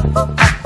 oh, oh.